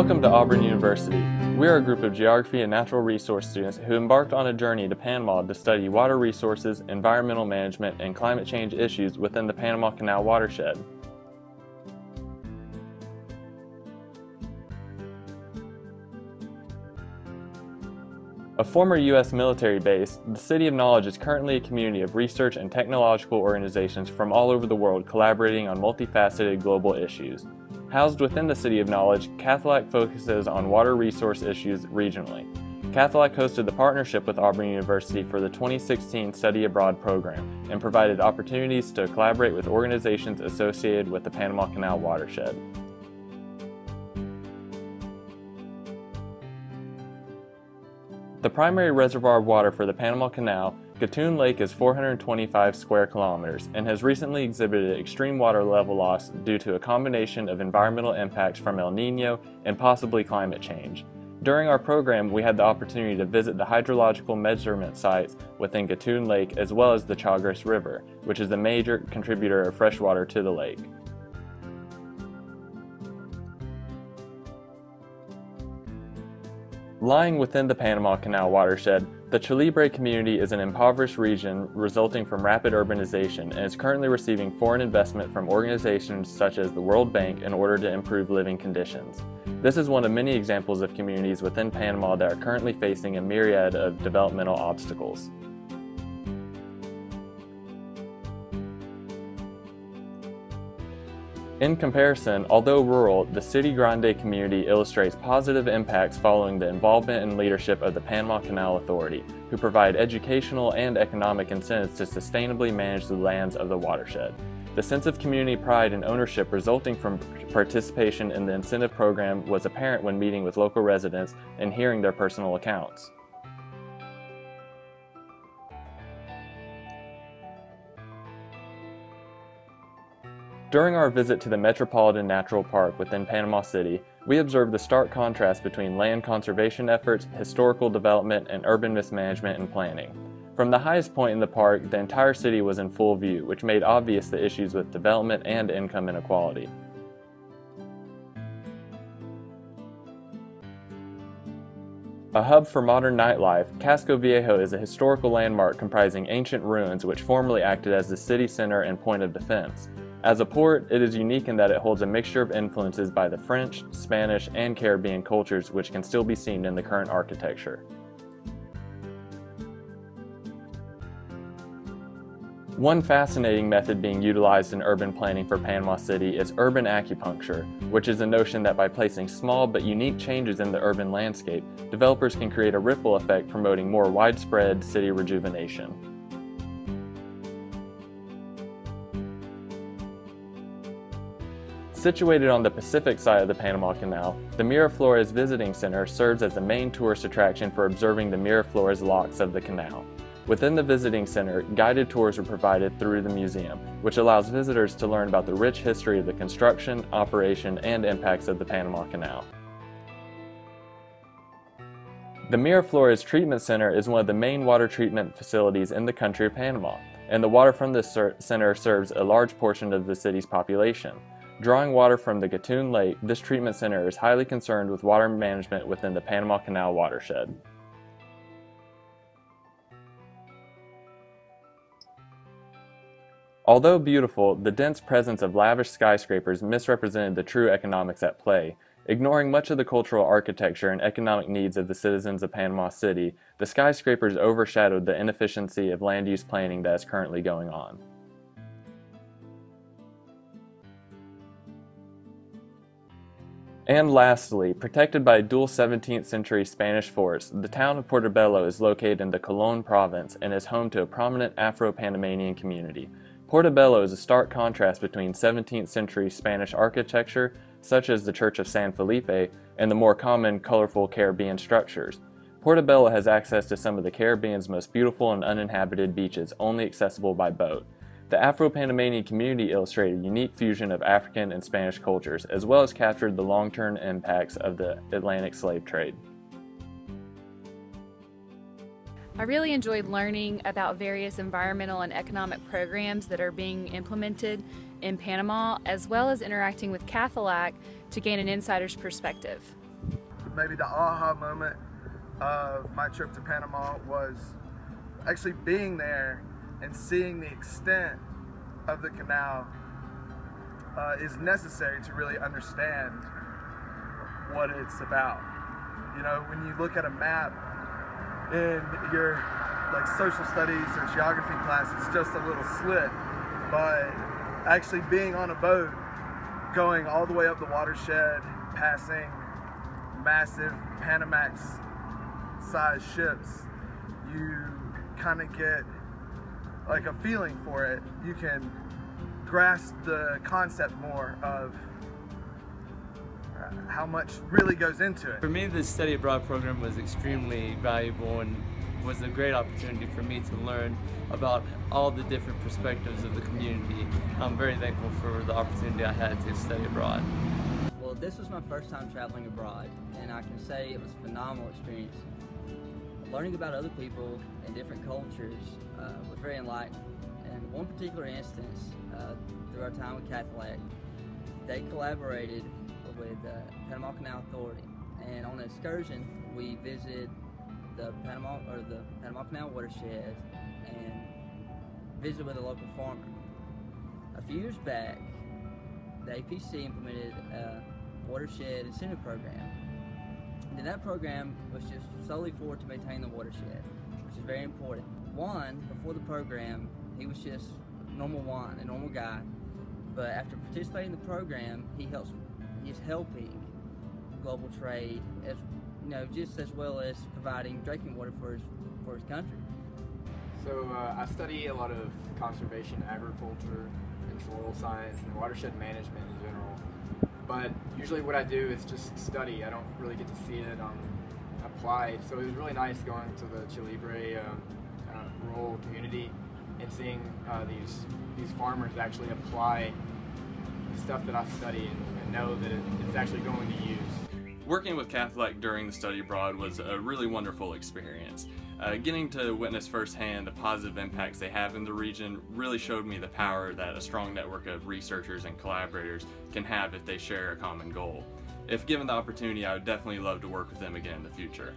Welcome to Auburn University. We are a group of geography and natural resource students who embarked on a journey to Panama to study water resources, environmental management, and climate change issues within the Panama Canal watershed. A former U.S. military base, the City of Knowledge is currently a community of research and technological organizations from all over the world collaborating on multifaceted global issues. Housed within the City of Knowledge, Cathalac focuses on water resource issues regionally. Cathalac hosted the partnership with Auburn University for the 2016 Study Abroad program and provided opportunities to collaborate with organizations associated with the Panama Canal watershed. The primary reservoir of water for the Panama Canal Gatun Lake is 425 square kilometers and has recently exhibited extreme water level loss due to a combination of environmental impacts from El Nino and possibly climate change. During our program, we had the opportunity to visit the hydrological measurement sites within Gatun Lake as well as the Chagres River, which is a major contributor of fresh water to the lake. Lying within the Panama Canal watershed, the Chilibre community is an impoverished region resulting from rapid urbanization and is currently receiving foreign investment from organizations such as the World Bank in order to improve living conditions. This is one of many examples of communities within Panama that are currently facing a myriad of developmental obstacles. In comparison, although rural, the Ciri Grande community illustrates positive impacts following the involvement and leadership of the Panama Canal Authority, who provide educational and economic incentives to sustainably manage the lands of the watershed. The sense of community pride and ownership resulting from participation in the incentive program was apparent when meeting with local residents and hearing their personal accounts. During our visit to the Metropolitan Natural Park within Panama City, we observed the stark contrast between land conservation efforts, historical development, and urban mismanagement and planning. From the highest point in the park, the entire city was in full view, which made obvious the issues with development and income inequality. A hub for modern nightlife, Casco Viejo is a historical landmark comprising ancient ruins which formerly acted as the city center and point of defense. As a port, it is unique in that it holds a mixture of influences by the French, Spanish, and Caribbean cultures which can still be seen in the current architecture. One fascinating method being utilized in urban planning for Panama City is urban acupuncture, which is a notion that by placing small but unique changes in the urban landscape, developers can create a ripple effect promoting more widespread city rejuvenation. Situated on the Pacific side of the Panama Canal, the Miraflores Visiting Center serves as the main tourist attraction for observing the Miraflores locks of the canal. Within the visiting center, guided tours are provided through the museum, which allows visitors to learn about the rich history of the construction, operation, and impacts of the Panama Canal. The Miraflores Treatment Center is one of the main water treatment facilities in the country of Panama, and the water from this center serves a large portion of the city's population. Drawing water from the Gatun Lake, this treatment center is highly concerned with water management within the Panama Canal watershed. Although beautiful, the dense presence of lavish skyscrapers misrepresented the true economics at play. Ignoring much of the cultural architecture and economic needs of the citizens of Panama City, the skyscrapers overshadowed the inefficiency of land use planning that is currently going on. And lastly, protected by dual 17th century Spanish forts, the town of Portobelo is located in the Colon province and is home to a prominent Afro-Panamanian community. Portobelo is a stark contrast between 17th century Spanish architecture, such as the Church of San Felipe, and the more common colorful Caribbean structures. Portobelo has access to some of the Caribbean's most beautiful and uninhabited beaches only accessible by boat. The Afro-Panamanian community illustrated a unique fusion of African and Spanish cultures, as well as captured the long-term impacts of the Atlantic slave trade. I really enjoyed learning about various environmental and economic programs that are being implemented in Panama, as well as interacting with Cathalac to gain an insider's perspective. maybe the aha moment of my trip to Panama was actually being there and seeing the extent of the canal uh, is necessary to really understand what it's about. You know, when you look at a map in your like social studies or geography class, it's just a little slit. But actually being on a boat, going all the way up the watershed, passing massive Panamax sized ships, you kind of get like a feeling for it. You can grasp the concept more of uh, how much really goes into it. For me, the study abroad program was extremely valuable and was a great opportunity for me to learn about all the different perspectives of the community. I'm very thankful for the opportunity I had to study abroad. Well, this was my first time traveling abroad, and I can say it was a phenomenal experience. Learning about other people and different cultures uh, was very enlightening. And one particular instance, uh, through our time with Cathalac, they collaborated with the uh, Panama Canal Authority. And on an excursion, we visited the Panama or the Panama Canal watershed and visited with a local farmer. A few years back, the APC implemented a watershed incentive program. And that program was just solely for to maintain the watershed, which is very important. Juan, before the program, he was just normal Juan, a normal guy. But after participating in the program, he helps. He's helping global trade as you know, just as well as providing drinking water for his, for his country. So uh, I study a lot of conservation, agriculture, and soil science, and watershed management in general. But usually what I do is just study. I don't really get to see it um, applied. So it was really nice going to the Chilibre um, uh, rural community and seeing uh, these these farmers actually apply the stuff that I study and, and know that it, it's actually going to use. Working with Cathalac during the study abroad was a really wonderful experience. Uh, getting to witness firsthand the positive impacts they have in the region really showed me the power that a strong network of researchers and collaborators can have if they share a common goal. If given the opportunity, I would definitely love to work with them again in the future.